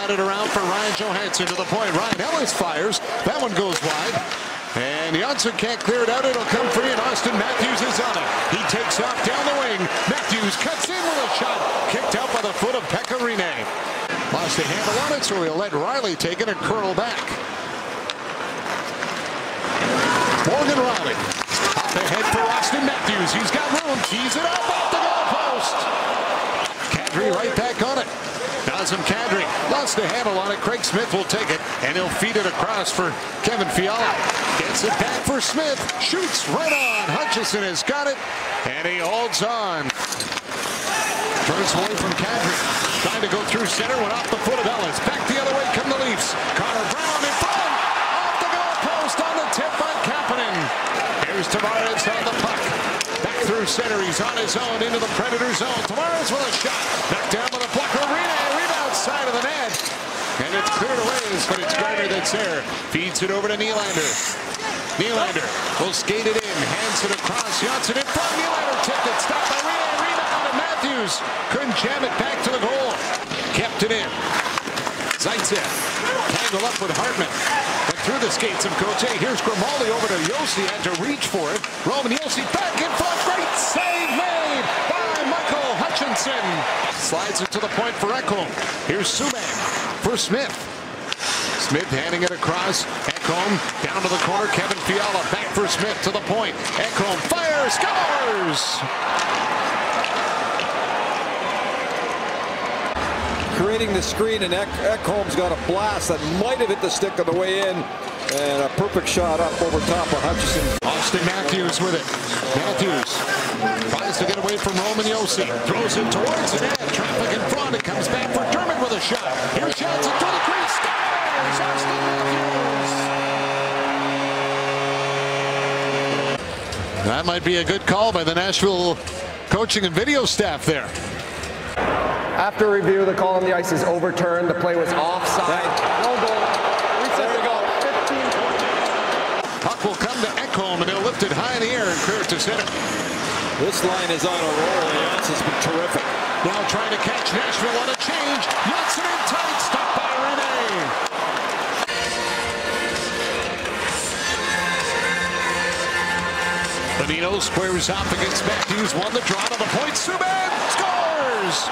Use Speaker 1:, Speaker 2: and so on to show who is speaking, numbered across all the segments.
Speaker 1: batted around for Ryan Johansen to the point. Ryan Ellis fires. That one goes wide. And Johnsson can't clear it out. It'll come free, and Austin Matthews is on it. He takes off down the wing. Matthews cuts in with a shot. Kicked out by the foot of Pekka Rinne. Lost a handle on it, so he'll let Rielly take it and curl back. Morgan Rielly. Up ahead for Austin Matthews. He's got room. Tees it up off the goalpost. Kadri right back on it. Nazem Kadri lost a handle on it. Craig Smith will take it, and he'll feed it across for Kevin Fiala. Gets it back for Smith. Shoots right on. Hutchinson has got it, and he holds on. Turns away from Kadri. Trying to go through center. Went off the foot of Ellis. Back the other way come the Leafs. Connor Brown in front. Off the goal post on the tip by Kapanen. Here's Tavares on the puck. Back through center. He's on his own into the Predator zone. Tavares with a shot. Knocked down with a blocker. Arena. Side of the net. And it's cleared away, but it's Gardiner that's there. Feeds it over to Nylander. Nylander will skate it in. Hands it across. Johnsson in front. Nylander tipped it. Stop by Rinne. Rebound to Matthews. Couldn't jam it back to the goal. Kept it in. Zaitsev tangled up with Hartman. But through the skates of Cote. Here's Grimaldi over to Josi. Had to reach for it. Roman Josi back in front. Great save made by Michael Hutchinson. Slides it to the point for Ekholm. Here's Subban for Smith. Smith handing it across. Ekholm down to the corner. Kevin Fiala back for Smith to the point. Ekholm fires, scores!
Speaker 2: creating the screen, and Ek Ekholm's got a blast that might have hit the stick on the way in. And a perfect shot up over top of Hutchinson.
Speaker 1: Austin Matthews with it. Matthews tries to get away from Roman Josi. Throws it towards the net. Traffic in front. It comes back for Dermott with a shot. Here's shots it through the crease. Scores! Austin Matthews. That might be a good call by the Nashville coaching and video staff there.
Speaker 3: After review, the call on the ice is overturned. The play was offside. No goal. There we go. 15
Speaker 1: Puck will come to Ekholm, and they'll lift it high in the air and clear it to center.
Speaker 2: This line is on a roll. Johnsson's been terrific.
Speaker 1: Now trying to catch Nashville on a change. Johnsson in tight. Stopped by Rinne. Bonino squares up against Matthews. Won the draw to the point. Subban scores!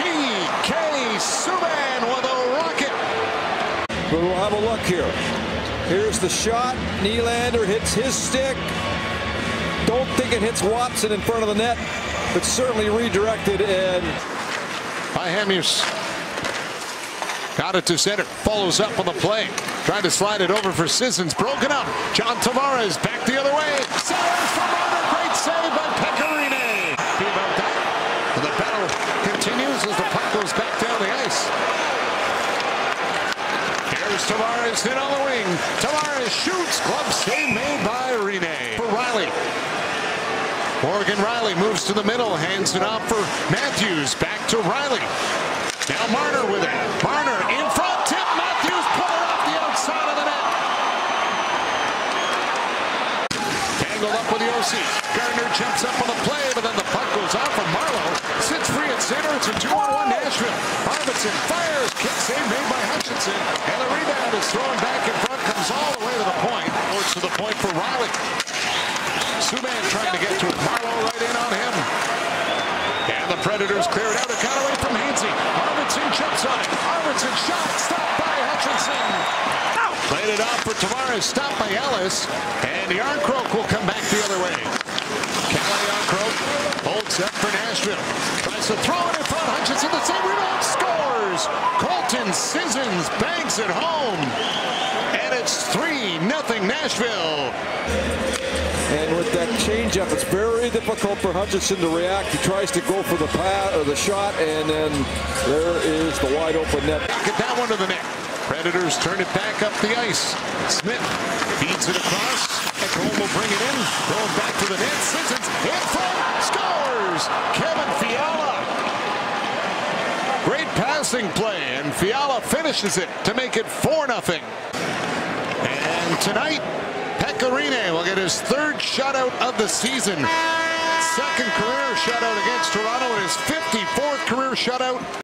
Speaker 1: P.K. Subban with a rocket.
Speaker 2: But we'll have a look here. Here's the shot. Nylander hits his stick. Don't think it hits Watson in front of the net, but certainly redirected and
Speaker 1: by Hamius. Got it to center. Follows up on the play. Trying to slide it over for Sissons. Broken up. John Tavares back the other way under. Great save by Pekka Rinne. Be about that. And the battle continues as the puck goes back down the ice. Here's Tavares in on the wing. Tavares shoots. Club save made by Rinne. For Rielly. Morgan Rielly moves to the middle. Hands it off for Matthews. Back to Rielly. Now Marner with it. Marner in front. Tip. Matthews put it off the outside of the net. Tangled up with the OC. Gardiner jumps up on the play, but then the puck goes off from Marleau. It's a 2-on-1 Nashville. Arvidsson fires. Kick save made by Hutchinson. And the rebound is thrown back in front. Comes all the way to the point. Goes to the point for Rielly. Subban trying to get to it. Marleau right in on him. And the Predators clear it out. It got away from Hainsey. Arvidsson jumps on it. Arvidsson shot. Stopped by Hutchinson. Played it off for Tavares. Stopped by Ellis. And the Jarnkrok will come back the other way. Calle Jarnkrok up for Nashville. Tries to throw it in front. Hutchinson the same rebound. Scores. Colton Sissons bangs it home. And it's 3-0 Nashville.
Speaker 2: And with that changeup, it's very difficult for Hutchinson to react. He tries to go for the pass or uh, the shot, and then there is the wide open net.
Speaker 1: Get that one to the net. Predators turn it back up the ice. Smith feeds it across. Ekholm will bring it in. Going back to the net. Sissons in front. Scores! Kevin Fiala. Great passing play, and Fiala finishes it to make it 4-0. And tonight, Pekka Rinne will get his third shutout of the season. Second career shutout against Toronto and his 54th career shutout.